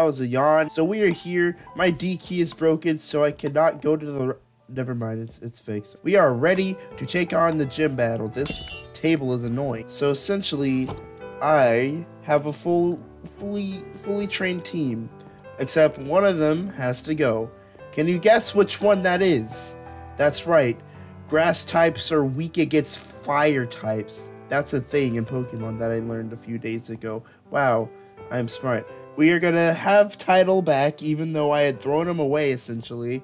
that was a yawn. So we are here. My D key is broken, so I cannot go to the... Never mind, it's, it's fixed. We are ready to take on the gym battle. This table is annoying. So essentially, I have a full, fully, fully trained team. Except one of them has to go. Can you guess which one that is? That's right. Grass types are weak against fire types. That's a thing in Pokemon that I learned a few days ago. Wow, I'm smart. We are gonna have Tidal back, even though I had thrown him away, essentially.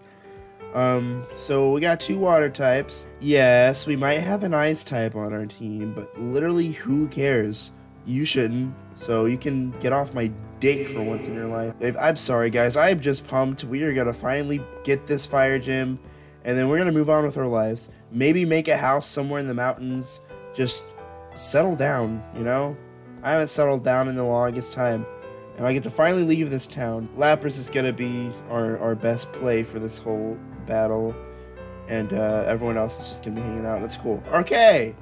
Um, so we got two water types. Yes, we might have an ice type on our team, but literally who cares? You shouldn't. So you can get off my dick for once in your life. I'm sorry guys, I'm just pumped. We are gonna finally get this fire gym, and then we're gonna move on with our lives. Maybe make a house somewhere in the mountains. Just settle down, you know? I haven't settled down in the longest time. And I get to finally leave this town. Lapras is gonna be our, our best play for this whole battle. And uh, everyone else is just gonna be hanging out. That's cool. Okay,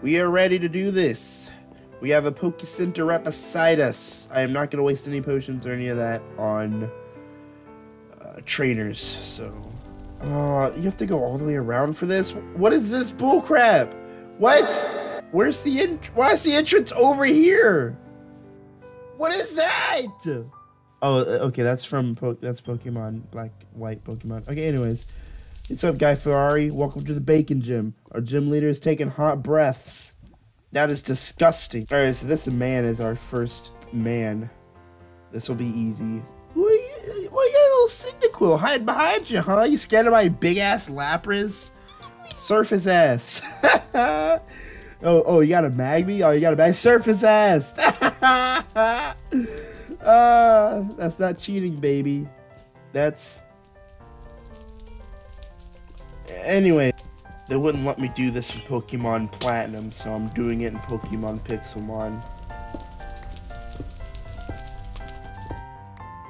we are ready to do this. We have a Poke Center right beside us. I am not gonna waste any potions or any of that on uh, trainers. So, uh, you have to go all the way around for this. What is this bullcrap? What? Where's the in? Why is the entrance over here? What is that? Oh, uh, okay, that's from po that's Pokemon Black White Pokemon. Okay, anyways, what's up, Guy Ferrari? Welcome to the Bacon Gym. Our gym leader is taking hot breaths. That is disgusting. All right, so this man is our first man. This will be easy. Well, you, well, you got a little Cyndaquil hiding behind you, huh? You scared of my big ass Lapras? Surf his ass. Oh, oh, you got a Magby? Oh, you got a Mag Surface ass. uh, that's not cheating, baby. That's... Anyway, they wouldn't let me do this in Pokemon Platinum, so I'm doing it in Pokemon Pixelmon.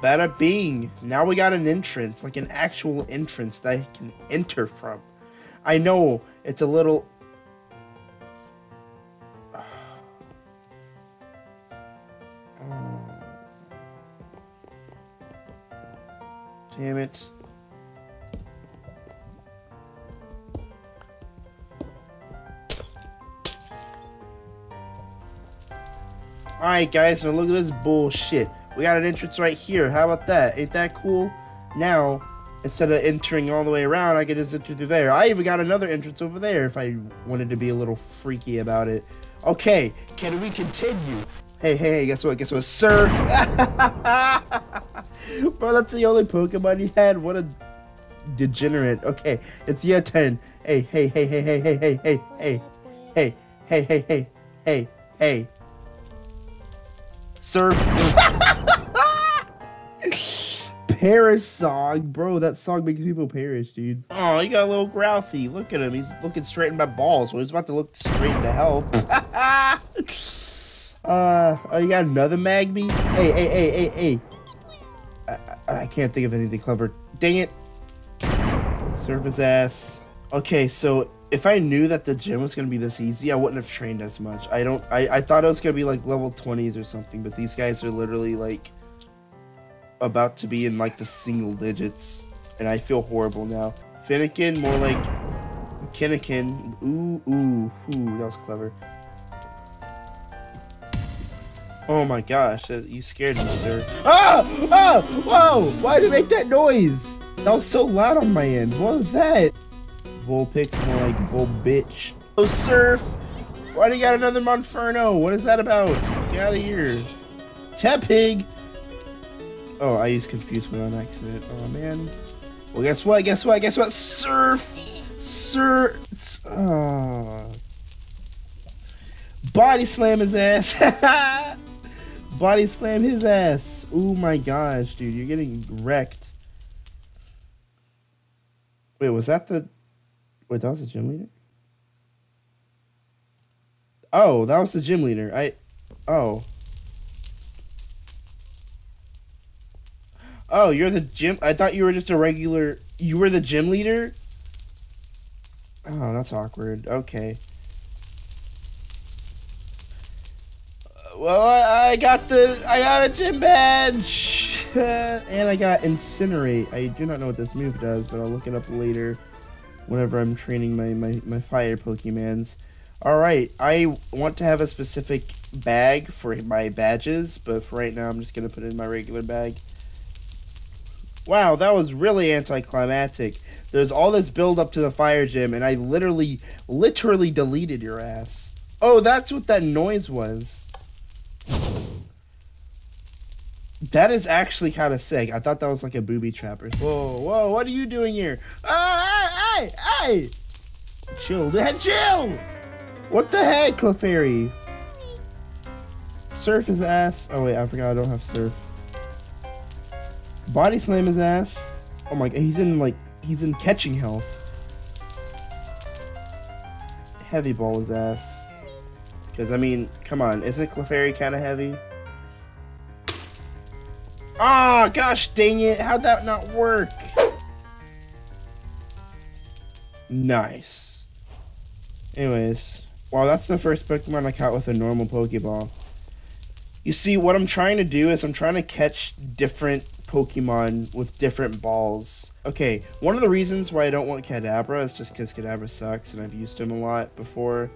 Bada bing! Now we got an entrance, like an actual entrance that I can enter from. I know, it's a little Damn it. Alright guys, now look at this bullshit. We got an entrance right here. How about that? Ain't that cool? Now, instead of entering all the way around, I can just enter through there. I even got another entrance over there if I wanted to be a little freaky about it. Okay, can we continue? Hey, hey, hey, guess what? Guess what? Surf! Bro, that's the only Pokemon he had. What a degenerate. Okay, it's year 10. Hey, hey, hey, hey, hey, hey, hey, hey, hey, hey, hey, hey, hey, hey, hey. Surf. perish song. Bro, that song makes people perish, dude. Oh, you got a little Growlithe. Look at him. He's looking straight in my balls, so he's about to look straight to help. uh, oh, you got another Magby? Hey, hey, hey, hey, hey. I, can't think of anything clever. Dang it. Surface ass. Okay, so if I knew that the gym was gonna be this easy, I wouldn't have trained as much. I don't. I, I thought it was gonna be like level 20s or something, but these guys are literally like about to be in like the single digits, and I feel horrible now. Fennekin, more like Kinnikin. Ooh, ooh, ooh, that was clever. Oh my gosh, you scared me, sir. Ah! Ah! Whoa! Why did you make that noise? That was so loud on my end. What was that? Vulpix, more like bull bitch. Oh, Surf! Why do you got another Monferno? What is that about? Get out of here. Tepig! Oh, I used confused me on accident. Oh, man. Well, guess what? Guess what? Guess what? Surf! Surf! Oh. Body slam his ass! Body slam his ass! Oh my gosh, dude. You're getting wrecked. Wait, was that the... Wait, that was the gym leader? Oh, that was the gym leader. I... Oh. Oh, you're the gym... I thought you were just a regular... You were the gym leader? Oh, that's awkward. Okay. Well, I, I got the... I got a gym badge! and I got Incinerate. I do not know what this move does, but I'll look it up later whenever I'm training my, my, my fire Pokemons. Alright, I want to have a specific bag for my badges, but for right now I'm just to put it in my regular bag. Wow, that was really anticlimactic. There's all this build up to the fire gym, and I literally, literally deleted your ass. Oh, that's what that noise was. That is actually kind of sick. I thought that was like a booby trapper. Whoa, whoa, what are you doing here? Ah, hey, hey, hey! Chill, Dad, chill! What the heck, Clefairy? Surf his ass. Oh wait, I forgot I don't have surf. Body slam his ass. Oh my god, he's in like, he's in catching health. Heavy ball his ass. Because, I mean, come on, isn't Clefairy kind of heavy? Oh, gosh dang it. How'd that not work? Nice. Anyways. Wow, that's the first Pokemon I caught with a normal Pokeball. You see, what I'm trying to do is I'm trying to catch different Pokemon with different balls. Okay, one of the reasons why I don't want Kadabra is just because Kadabra sucks and I've used him a lot before.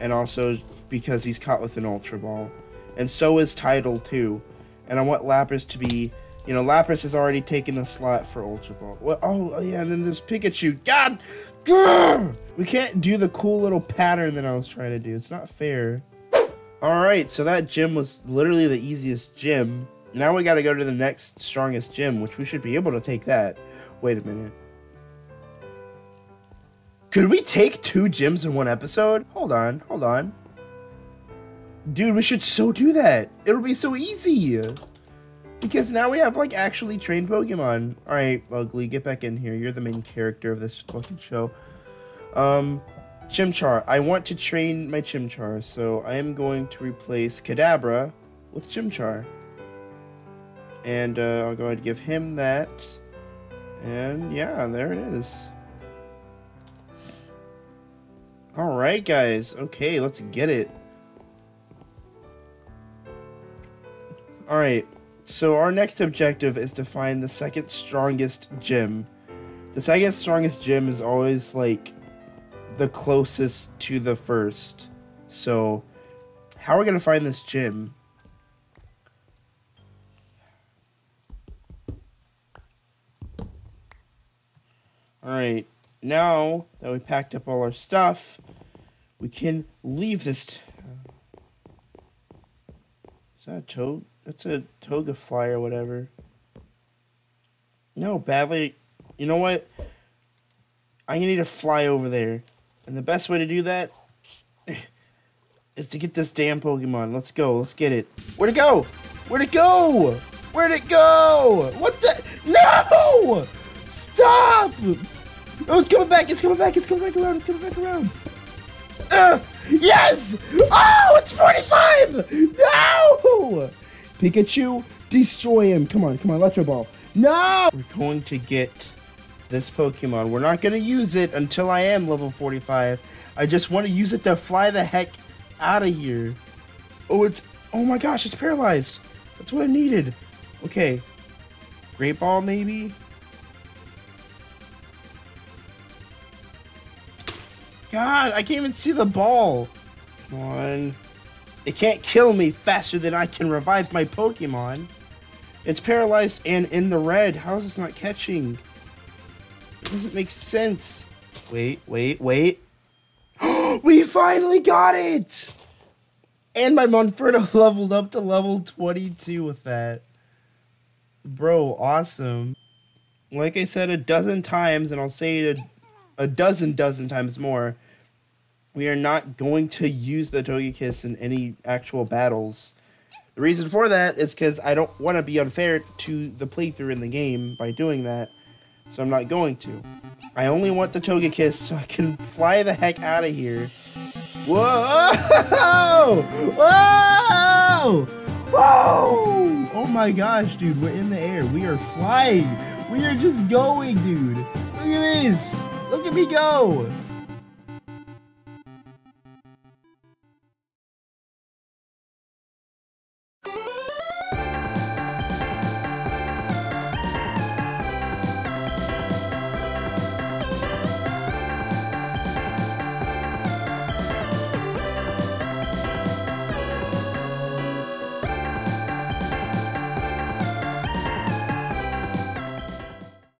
And also because he's caught with an Ultra Ball. And so is Tidal too and I want Lapras to be, you know, Lapras has already taken the slot for Ultra Ball. Well, oh, oh yeah, and then there's Pikachu. God, Grr! we can't do the cool little pattern that I was trying to do. It's not fair. All right, so that gym was literally the easiest gym. Now we got to go to the next strongest gym, which we should be able to take that. Wait a minute. Could we take two gyms in one episode? Hold on, hold on. Dude, we should so do that. It'll be so easy. Because now we have, like, actually trained Pokemon. Alright, Ugly, get back in here. You're the main character of this fucking show. Um, Chimchar. I want to train my Chimchar, so I am going to replace Kadabra with Chimchar. And, uh, I'll go ahead and give him that. And, yeah, there it is. Alright, guys. Okay, let's get it. Alright, so our next objective is to find the second strongest gym. The second strongest gym is always like the closest to the first. So, how are we going to find this gym? Alright, now that we packed up all our stuff, we can leave this. Is that a toad? That's a toga fly or whatever. No, badly. You know what? I need to fly over there. And the best way to do that is to get this damn Pokemon. Let's go. Let's get it. Where'd it go? Where'd it go? Where'd it go? What the? No! Stop! Oh, it's coming back. It's coming back. It's coming back around. It's coming back around. Uh, yes! Oh, it's 45! No! Pikachu, destroy him. Come on, come on, Electro Ball. No! We're going to get this Pokemon. We're not going to use it until I am level 45. I just want to use it to fly the heck out of here. Oh, it's... Oh my gosh, it's paralyzed. That's what I needed. Okay. Great Ball, maybe? God, I can't even see the ball. Come on. It can't kill me faster than I can revive my Pokemon. It's paralyzed and in the red. How is this not catching? It doesn't make sense. Wait, wait, wait. we finally got it! And my Monferno leveled up to level 22 with that. Bro, awesome. Like I said a dozen times, and I'll say it a, a dozen dozen times more, we are not going to use the Togekiss in any actual battles. The reason for that is because I don't want to be unfair to the playthrough in the game by doing that, so I'm not going to. I only want the Togekiss so I can fly the heck out of here. Whoa! Whoa! Whoa! Oh my gosh, dude, we're in the air. We are flying. We are just going, dude. Look at this. Look at me go.